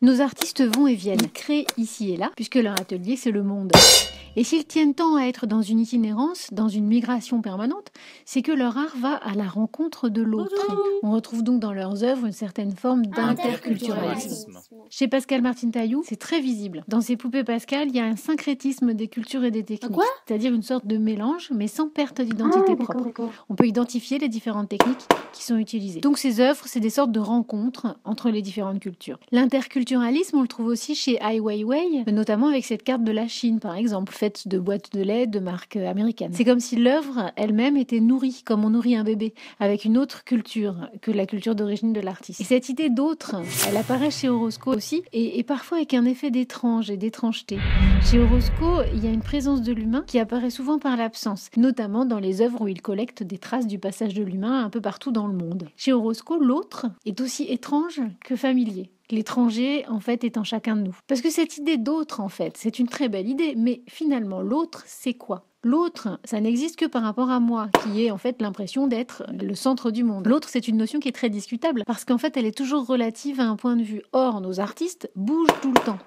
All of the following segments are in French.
Nos artistes vont et viennent, créent ici et là, puisque leur atelier c'est le monde. Et s'ils tiennent tant à être dans une itinérance, dans une migration permanente, c'est que leur art va à la rencontre de l'autre. On retrouve donc dans leurs œuvres une certaine forme d'interculturalisme. Chez Pascal Martin Taillou, c'est très visible. Dans ses poupées Pascal, il y a un syncrétisme des cultures et des techniques, c'est-à-dire une sorte de mélange, mais sans perte d'identité Ah, propre. On peut identifier les différentes techniques qui sont utilisées. Donc ces œuvres, c'est des sortes de rencontres entre les différentes cultures. L'interculturalisme, on le trouve aussi chez Ai Weiwei, notamment avec cette carte de la Chine, par exemple, faite de boîtes de lait de marque euh, américaine. C'est comme si l'œuvre elle-même était nourrie, comme on nourrit un bébé, avec une autre culture que la culture d'origine de l'artiste. Et cette idée d'autre, elle apparaît chez Orozco aussi, et, et parfois avec un effet d'étrange et d'étrangeté. Chez Orozco, il y a une présence de l'humain qui apparaît souvent par l'absence, notamment dans les œuvres où il collecte des traces du passage de l'humain un peu partout dans le monde. Chez Orozco, l'autre est aussi étrange que familier. L'étranger, en fait, est en chacun de nous. Parce que cette idée d'autre, en fait, c'est une très belle idée, mais finalement, l'autre, c'est quoi? L'autre, ça n'existe que par rapport à moi, qui ai en fait l'impression d'être le centre du monde. L'autre, c'est une notion qui est très discutable, parce qu'en fait, elle est toujours relative à un point de vue. Or, nos artistes bougent tout le temps.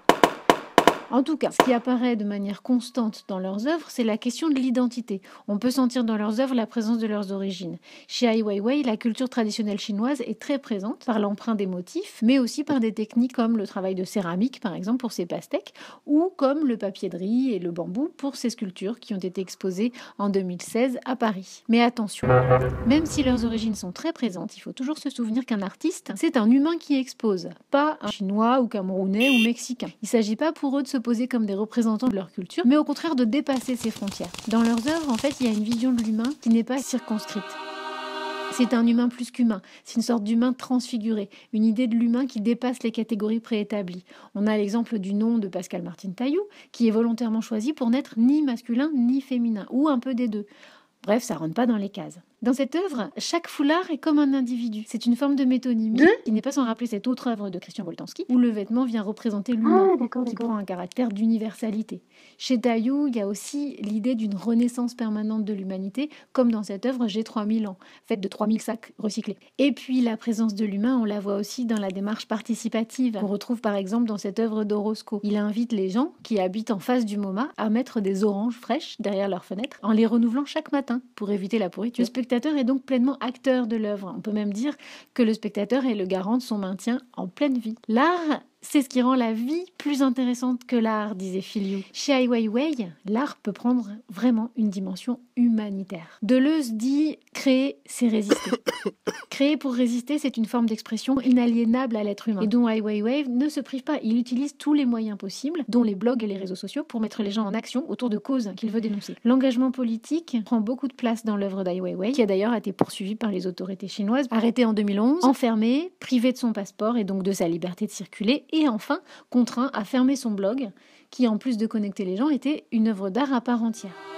En tout cas, ce qui apparaît de manière constante dans leurs œuvres, c'est la question de l'identité. On peut sentir dans leurs œuvres la présence de leurs origines. Chez Ai Weiwei, la culture traditionnelle chinoise est très présente par l'emprunt des motifs, mais aussi par des techniques comme le travail de céramique, par exemple, pour ses pastèques, ou comme le papier de riz et le bambou pour ses sculptures qui ont été exposées en 2016 à Paris. Mais attention, même si leurs origines sont très présentes, il faut toujours se souvenir qu'un artiste, c'est un humain qui expose, pas un chinois ou camerounais ou mexicain. Il ne s'agit pas pour eux de se poser comme des représentants de leur culture, mais au contraire de dépasser ces frontières. Dans leurs œuvres, en fait, il y a une vision de l'humain qui n'est pas circonscrite. C'est un humain plus qu'humain, c'est une sorte d'humain transfiguré, une idée de l'humain qui dépasse les catégories préétablies. On a l'exemple du nom de Pascal Martin Taillou, qui est volontairement choisi pour n'être ni masculin ni féminin, ou un peu des deux. Bref, ça rentre pas dans les cases. Dans cette œuvre, chaque foulard est comme un individu. C'est une forme de métonymie De qui n'est pas sans rappeler cette autre œuvre de Christian Boltanski, où le vêtement vient représenter l'humain Ah, qui prend un caractère d'universalité. Chez Taillou, il y a aussi l'idée d'une renaissance permanente de l'humanité, comme dans cette œuvre J'ai 3000 ans, faite de 3000 sacs recyclés. Et puis la présence de l'humain, on la voit aussi dans la démarche participative. On retrouve par exemple dans cette œuvre d'Orozco. Il invite les gens qui habitent en face du MoMA à mettre des oranges fraîches derrière leurs fenêtres en les renouvelant chaque matin pour éviter la pourriture. Le spectateur est donc pleinement acteur de l'œuvre. On peut même dire que le spectateur est le garant de son maintien en pleine vie. L'art c'est ce qui rend la vie plus intéressante que l'art, disait Filiou. Chez Ai Weiwei, l'art peut prendre vraiment une dimension humanitaire. Deleuze dit créer, c'est résister. créer pour résister, c'est une forme d'expression inaliénable à l'être humain. Et dont Ai Weiwei ne se prive pas. Il utilise tous les moyens possibles, dont les blogs et les réseaux sociaux, pour mettre les gens en action autour de causes qu'il veut dénoncer. L'engagement politique prend beaucoup de place dans l'œuvre d'Ai Weiwei, qui a d'ailleurs été poursuivi par les autorités chinoises, arrêté en 2011, enfermé, privé de son passeport et donc de sa liberté de circuler, et enfin contraint à fermer son blog, qui en plus de connecter les gens était une œuvre d'art à part entière.